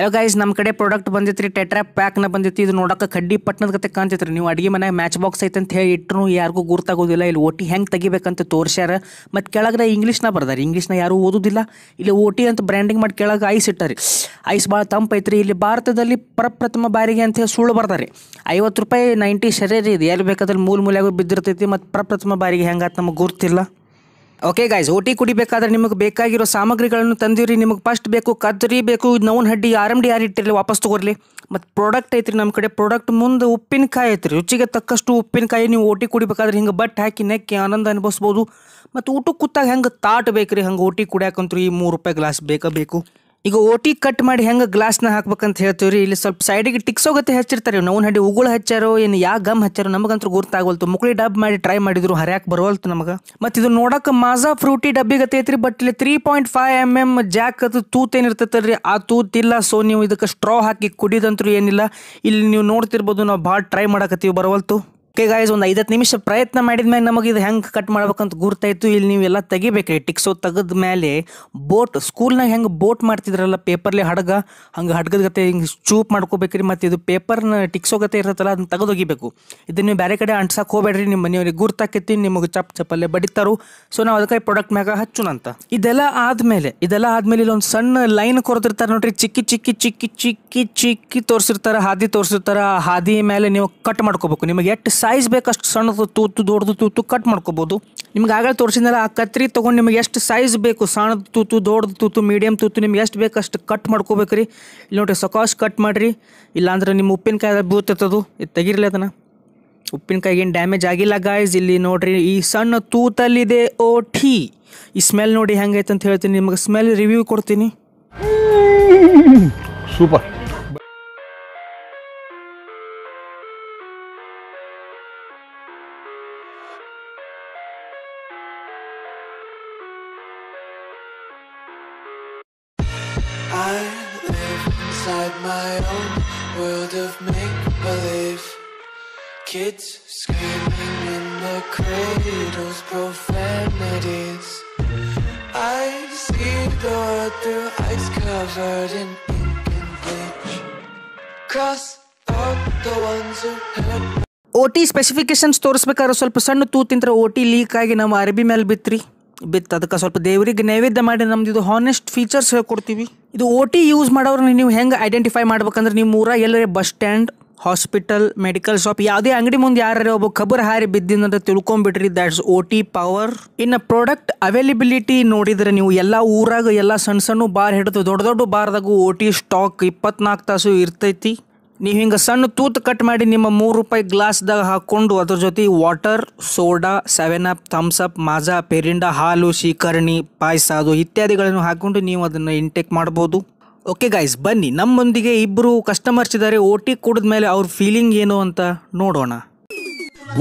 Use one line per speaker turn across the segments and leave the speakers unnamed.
Hello guys ನಮ್ಮ ಕಡೆ product ಬಂದಿತ್ತು ರೀ ಟೆಟ್ರಾ ಪ್ಯಾಕ್ನ ಬಂದಿತ್ತು ಇದು ನೋಡಕ್ಕೆ ಕಡ್ಡಿ ಪಟ್ಟಣದ ಕತೆ ಕಾಣ್ತೈತೆ ರೀ ನೀವು ಅಡುಗೆ ಮನೆ ಮ್ಯಾಚ್ ಬಾಕ್ಸ್ ಐತೆ ಅಂತ ಹೇಳಿ ಇಟ್ಟರು ಯಾರಿಗೂ ಗುರ್ತಾಗೋದಿಲ್ಲ. ಇಲ್ಲಿ ಓಟಿ ಹೆಂಗೆ ತೆಗಿಬೇಕಂತ ತೋರಿಸ್ಯಾರ. ಮತ್ತು ಕೆಳಗಡೆ ಇಂಗ್ಲೀಷ್ನ ಬರ್ದಾರೆ. ಇಂಗ್ಲೀಷ್ನ ಯಾರೂ ಓದೋದಿಲ್ಲ. ಇಲ್ಲಿ ಓಟಿ ಅಂತ ಬ್ರ್ಯಾಂಡಿಂಗ್ ಮಾಡಿ ಕೆಳಗೆ ಐಸ್ ಇಟ್ಟಾರೆ. ಐಸ್ ಭಾಳ ತಂಪೈತ್ರಿ ಇಲ್ಲಿ ಭಾರತದಲ್ಲಿ ಪ್ರಪ್ರಥಮ ಬಾರಿಗೆ ಅಂತ ಹೇಳಿ ಸುಳ್ಳು ಬರ್ದಾರೆ. ಐವತ್ತು ರೂಪಾಯಿ ನೈಂಟಿ ಸರಿ ರೀ ಇದು. ಎಲ್ಲಿ ಬೇಕಾದ್ರೆ ಮೂಲ ಮೂಲೆಯಾಗೂ ಬಿದ್ದಿರ್ತೈತಿ. ಮತ್ತು ಪ್ರಪ್ರಥಮ ಬಾರಿಗೆ ಹೆಂಗಾತ ನಮಗೆ ಗುರ್ತಿಲ್ಲ. ಓಕೆ ಗಾಯ್ಸ್ ಓಟಿ ಕುಡಿಬೇಕಾದ್ರೆ ನಿಮಗೆ ಬೇಕಾಗಿರೋ ಸಾಮಗ್ರಿಗಳನ್ನು ತಂದಿರಿ ನಿಮಗೆ ಫಸ್ಟ್ ಬೇಕು ಕದ್ರಿ, ಬೇಕು ನೌನ್ ಹಡ್ಡಿ ಆರ್ ಎಂ ಡಿ ಯಾರು ಇಟ್ಟಿರಲಿ ವಾಪಸ್ ತಗೋರ್ಲಿ. ಮತ್ತು ಪ್ರಾಡಕ್ಟ್ ಐತ್ರಿ ನಮ್ಮ ಕಡೆ. ಪ್ರಾಡಕ್ಟ್ ಮುಂದೆ ಉಪ್ಪಿನಕಾಯಿ ಐತ್ರಿ. ರುಚಿಗೆ ತಕ್ಕಷ್ಟು ಉಪ್ಪಿನಕಾಯಿ ನೀವು ಓಟಿ ಕುಡಿಬೇಕಾದ್ರೆ ಹಿಂಗೆ ಬಟ್ ಹಾಕಿ ನೆಕ್ಕಿ ಆನಂದ ಅನುಭವಿಸ್ಬೋದು. ಮತ್ತು ಊಟಕ್ಕೆ ಕೂತಾಗ ಹೆಂಗೆ ತಾಟ್ ಬೇಕ್ರಿ ಹಂಗೆ ಓಟಿ ಕುಡಿಯಾಕಂತೂ ಈ ಮೂರು ರೂಪಾಯಿ ಗ್ಲಾಸ್ ಬೇಕಾ ಬೇಕು. ಈಗ ಓಟಿ ಕಟ್ ಮಾಡಿ ಹೆಂಗೆ ಗ್ಲಾಸ್ನ ಹಾಕ್ಬೇಕಂತ ಹೇಳ್ತೀವಿ ರೀ ಇಲ್ಲಿ ಸ್ವಲ್ಪ ಸೈಡಿಗೆ ಟಿಕ್ಸೋಗತ್ತೆ ಹಚ್ಚಿರ್ತಾರೆ ನಾವು ಹಡ್ಡಿ ಉಗುಳು ಹಚ್ಚಾರೋ, ಏನು ಯಾ ಗಮ್ ಹಚ್ಚಾರೋ ನಮಗಂತೂ ಗುರ್ತಾಗೋಲ್ತು. ಮುಕ್ಳಿ ಡಬ್ ಮಾಡಿ ಟ್ರೈ ಮಾಡಿದ್ರು, ಹರ್ಯಾಕ್ ಬರೋಲ್ತು ನಮಗೆ. ಮತ್ತು ಇದು ನೋಡಕ್ಕೆ ಮಾಜಾ ಫ್ರೂಟಿ ಡಬ್ಬಿಗತ್ತೆ ಐತ್ರಿ ಬಟ್ ಇಲ್ಲಿ three point five M M jack ಅದು ತೂತ್ ಏನಿರ್ತೈತಲ್ರಿ ಆ ತೂತ್ ಇಲ್ಲ ಸೊ ನೀವು ಇದಕ್ಕೆ ಸ್ಟ್ರಾ ಹಾಕಿ ಕುಡಿದಂತೂ ಏನಿಲ್ಲ. ಇಲ್ಲಿ ನೀವು ನೋಡ್ತಿರ್ಬೋದು, ನಾವು ಭಾಳ ಟ್ರೈ ಮಾಡಕತ್ತೀವಿ, ಬರವಲ್ತು. ಓಕೆ ಗಾಯ್ಸ್ ಒಂದು ಐದತ್ತು ನಿಮಿಷ ಪ್ರಯತ್ನ ಮಾಡಿದ್ಮೇಲೆ ನಮಗೆ ಇದು ಹೆಂಗೆ ಕಟ್ ಮಾಡ್ಬೇಕಂತ ಗುರ್ತಾಯಿತು ಇಲ್ಲಿ ನೀವೆಲ್ಲ ತೆಗಿಬೇಕ್ರಿ. ಟಿಕ್ಸೋ ತೆಗೆದ ಮೇಲೆ ಬೋಟ್ ಸ್ಕೂಲ್ನಾಗ ಹೆಂಗೆ ಬೋಟ್ ಮಾಡ್ತಿದ್ರಲ್ಲ ಪೇಪರ್ಲಿ ಹಡಗ, ಹಂಗೆ ಹಡ್ಗದ ಗತೆ ಹಿಂಗೆ ಚೂಪ್ ಮಾಡ್ಕೋಬೇಕ್ರಿ. ಮತ್ತು ಇದು ಪೇಪರ್ನ ಟಿಕ್ಸೋ ಗತೆ ಇರತ್ತಲ್ಲ ಅದನ್ನ ತೆಗೆದೊಗಿಬೇಕು. ಇದನ್ನ ನೀವು ಬೇರೆ ಕಡೆ ಅಂಟ್ಸಕ್ಕೆ ಹೋಗ್ಬೇಡ್ರಿ. ನಿಮ್ಮ ಮನೆಯವ್ರಿಗೆ ಗುರ್ತಾಕೈತಿ ನಿಮಗೆ ಚಪ್ ಚಪ್ಪಲ್ಲೇ ಬಡಿತಾರು. ಸೊ ನಾವು ಅದಕ್ಕೆ ಪ್ರಾಡಕ್ಟ್ ಮ್ಯಾಗ ಹಚ್ಚುನಂತ. ಇದೆಲ್ಲ ಆದಮೇಲೆ ಇದೆಲ್ಲ ಆದಮೇಲೆ ಇಲ್ಲೊಂದು ಸಣ್ಣ ಲೈನ್ ಕೊರ್ದಿರ್ತಾರೆ ನೋಡ್ರಿ. ಚಿಕ್ಕಿ ಚಿಕ್ಕಿ ಚಿಕ್ಕಿ ಚಿಕ್ಕಿ ಚಿಕ್ಕಿ ತೋರಿಸಿರ್ತಾರೆ, ಹಾದಿ ತೋರಿಸಿರ್ತಾರೆ. ಹಾದಿ ಮೇಲೆ ನೀವು ಕಟ್ ಮಾಡ್ಕೋಬೇಕು. ನಿಮಗೆ ಎಷ್ಟು ಸೈಜ್ ಬೇಕು ಅಷ್ಟು ಸಣ್ಣದು ತೂತು, ದೊಡ್ಡದು ತೂತು ಕಟ್ ಮಾಡ್ಕೋಬೋದು. ನಿಮ್ಗೆ ಆಗಲೇ ತೋರಿಸಿದ್ರೆ ಆ ಕತ್ರಿ ತೊಗೊಂಡು ನಿಮ್ಗೆ ಎಷ್ಟು ಸೈಜ್ ಬೇಕು, ಸಣ್ಣದು ತೂತು, ದೊಡ್ಡದು ತೂತು ಮೀಡಿಯಮ್ ತೂತು, ನಿಮ್ಗೆ ಎಷ್ಟು ಬೇಕು ಅಷ್ಟು ಕಟ್ ಮಾಡ್ಕೋಬೇಕ್ರಿ. ಇಲ್ಲಿ ನೋಡ್ರಿ ಸಕಾಶ್ ಕಟ್ ಮಾಡಿರಿ. ಇಲ್ಲಾಂದ್ರೆ ನಿಮ್ಮ ಉಪ್ಪಿನಕಾಯಿ ಬೀಳ್ತೈತದು ಇದು ತೆಗಿರಲಿ ಅದನ್ನು. ಉಪ್ಪಿನಕಾಯಿಗೆ ಏನು ಡ್ಯಾಮೇಜ್ ಆಗಿಲ್ಲ ಗಾಯ್ಸ್ ಇಲ್ಲಿ ನೋಡ್ರಿ, ಈ ಸಣ್ಣ ತೂತಲ್ಲಿದೆ ಓ ಠೀ ಈ ಸ್ಮೆಲ್ ನೋಡಿ ಹೆಂಗೈತೆ ಅಂತ ಹೇಳ್ತೀನಿ. ನಿಮಗೆ ಸ್ಮೆಲ್ ರಿವ್ಯೂ ಕೊಡ್ತೀನಿ.
Super
I live inside my own world of make believe. Kids screaming in the cradles, profanities. I see the world through ice covered in ink and bleach. Cross out the ones who hurt me.
O T specifications ತೋರಿಸ್ಬೇಕಾದ್ರೆ ಸ್ವಲ್ಪ ಸಣ್ಣ ತೂತಿಂತ್ರ O T leak ಆಗಿ ನಮ್ಮ ಅರಬಿ ಮೇಲೆ ಬಿತ್ರಿ ಬಿತ್ತು ಅದಕ್ಕೆ ಸ್ವಲ್ಪ ದೇವರಿಗೆ ನೈವೇದ್ಯ ಮಾಡಿ ನಮ್ದು ಇದು ಹಾನೆಸ್ಟ್ ಫೀಚರ್ಸ್ ಹೇಳ್ಕೊಡ್ತೀವಿ. ಇದು ಓ ಟಿ ಯೂಸ್ ಮಾಡೋರು ನೀವು ಹೆಂಗೆ ಐಡೆಂಟಿಫೈ ಮಾಡ್ಬೇಕಂದ್ರೆ ನಿಮ್ಮ ಊರ ಎಲ್ಲರೇ bus stand hospital medical shop ಯಾವುದೇ ಅಂಗಡಿ ಮುಂದೆ ಯಾರ್ಯಾರ ಒಬ್ಬ ಖಬರ್ ಹಾರಿ ಬಿದ್ದಿಂದ್ರೆ ತಿಳ್ಕೊಂಬಿಟ್ರಿ ದ್ಯಾಟ್ಸ್ ಓ ಟಿ ಪವರ್ ಇನ್ನು ಪ್ರಾಡಕ್ಟ್ ಅವೈಲೇಬಿಲಿಟಿ ನೋಡಿದ್ರೆ ನೀವು ಎಲ್ಲ ಊರಾಗ ಎಲ್ಲ ಸಣ್ಣ ಸಣ್ಣ ಬಾರ್ ಹಿಡಿದು ದೊಡ್ಡ ದೊಡ್ಡ ಬಾರ್ದಾಗೂ ಓ ಟಿ ಸ್ಟಾಕ್ ಇಪ್ಪತ್ನಾಲ್ಕು ತಾಸು ಇರ್ತೈತಿ. ನೀವು ಹಿಂಗೆ ಸಣ್ಣ ತೂತು ಕಟ್ ಮಾಡಿ ನಿಮ್ಮ ಮೂರು ರೂಪಾಯಿ ಗ್ಲಾಸ್ದಾಗ ಹಾಕ್ಕೊಂಡು ಅದ್ರ ಜೊತೆ water, soda, Seven Up, Thums Up, Maaza, ಪೆರಿಂಡ, ಹಾಲು, ಶೀಕರಣಿ, ಪಾಯಸ, ಅದು ಇತ್ಯಾದಿಗಳನ್ನು ಹಾಕ್ಕೊಂಡು ನೀವು ಅದನ್ನು ಇಂಟೇಕ್ ಮಾಡ್ಬೋದು. ಓಕೆ ಗಾಯ್ಸ್ ಬನ್ನಿ. ನಮ್ಮೊಂದಿಗೆ ಇಬ್ಬರು ಕಸ್ಟಮರ್ಸ್ ಇದ್ದಾರೆ ಓಟಿ ಕುಡಿದ ಮೇಲೆ ಅವ್ರ ಫೀಲಿಂಗ್ ಏನು ಅಂತ ನೋಡೋಣ.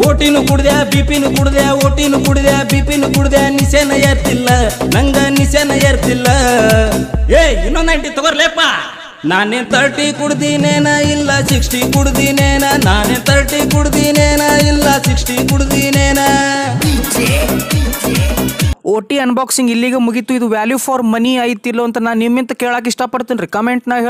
ಓಟಿನು ಕುಡ್ದೆ ಬಿಪಿನು ಕುಡ್ದೆ ಓಟಿನು ಕುಡ್ದೆ ಬಿಪಿನು ಕುಡ್ದೆ, ನಿಸೆನ ಏರ್ತಿಲ್ಲ ನಂಗ ನಿಸೆನ ಏರ್ತಿಲ್ಲ ಏ ಇನ್ನೊಂದು ನೈಂಟಿ ತಗೋರ್ಲೇಪ್ಪ. ನಾನೇನ್ ತರ್ಟಿ ಕುಡ್ದಿನೇನ ಇಲ್ಲ ಸಿಕ್ಸ್ಟಿ ಕುಡ್ದಿನೇನ? ನಾನೇನ್ ತರ್ಟಿ ಕುಡ್ದಿನೇನ ಇಲ್ಲ ಸಿಕ್ಸ್ಟಿ ಕುಡ್ದಿನೇನ?
ಓ ಟಿ ಅನ್ಬಾಕ್ಸಿಂಗ್ ಇಲ್ಲಿಗೆ ಮುಗೀತು. ಇದು ವ್ಯಾಲ್ಯೂ ಫಾರ್ ಮನಿ ಐತಿಲ್ಲೋ ಅಂತ ನಾನು ನಿಮ್ಮಿಂದ ಕೇಳಕ್ಕೆ ಇಷ್ಟಪಡ್ತೀನಿ ರೀ. ಕಮೆಂಟ್ನಾಗ